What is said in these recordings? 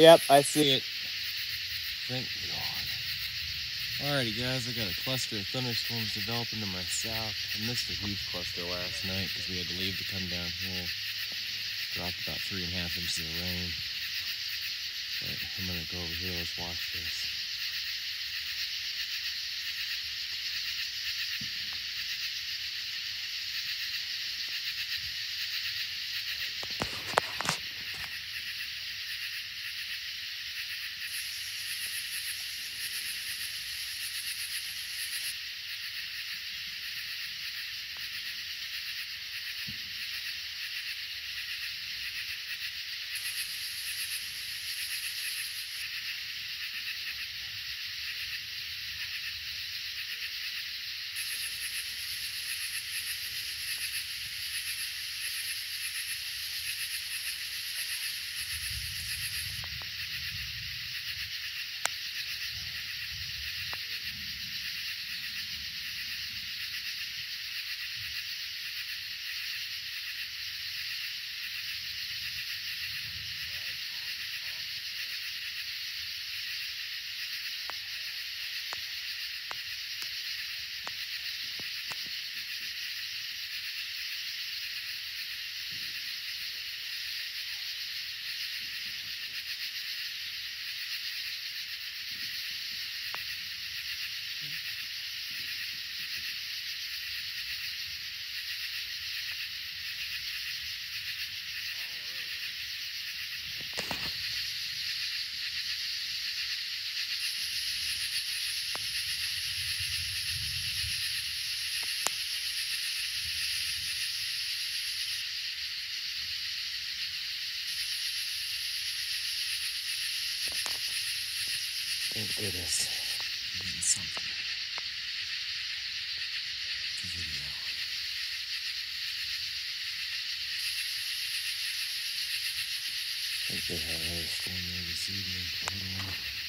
Yep, I see it. Thank God. Alrighty guys, I got a cluster of thunderstorms developing to my south. I missed the Heath cluster last night because we had to leave to come down here. Dropped about three and a half inches of rain. But I'm gonna go over here, let's watch this. I'm getting something. To video. I think they had another storm there this evening.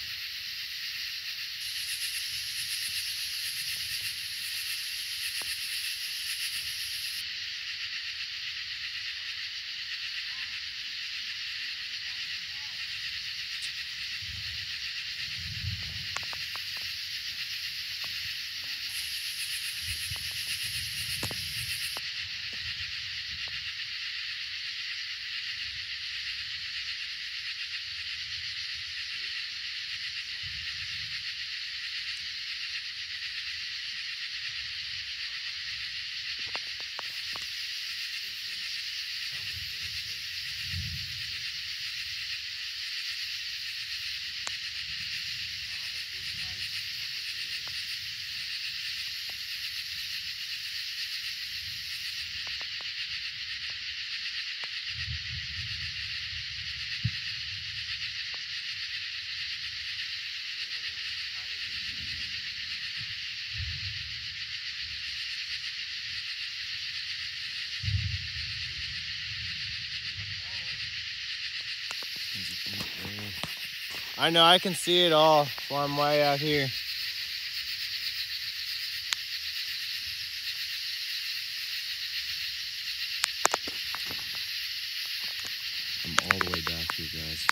I know I can see it all while I'm way out here. I'm all the way back here, guys.